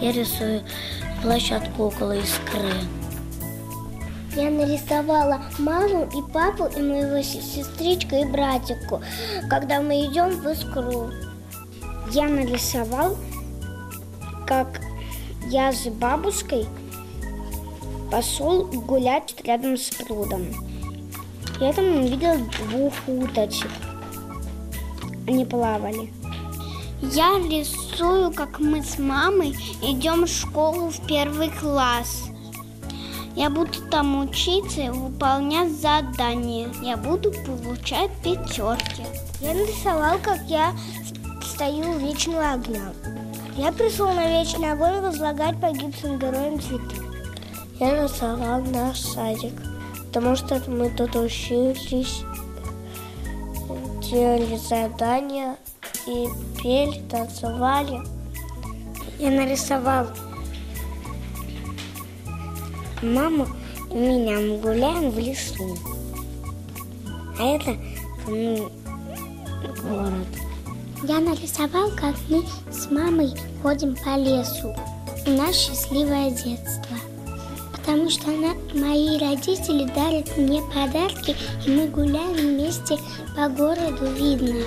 Я рисую площадку около искры. Я нарисовала маму и папу, и моего се- сестричку и братику, когда мы идем в искру. Я нарисовал, как я с бабушкой пошел гулять рядом с прудом. Я там увидел двух уточек. Они плавали. Я рисую, как мы с мамой идем в школу в первый класс. Я буду там учиться и выполнять задания. Я буду получать пятерки. Я нарисовал, как я стою у вечного огня. Я пришел на вечный огонь возлагать погибшим героям цветы. Я нарисовал наш садик, потому что мы тут учились, делали задания и пели, танцевали. Я нарисовал маму и меня. Мы гуляем в лесу. А это м, город. Я нарисовал, как мы с мамой ходим по лесу. У нас счастливое детство. Потому что она, мои родители дарят мне подарки, и мы гуляем вместе по городу видно.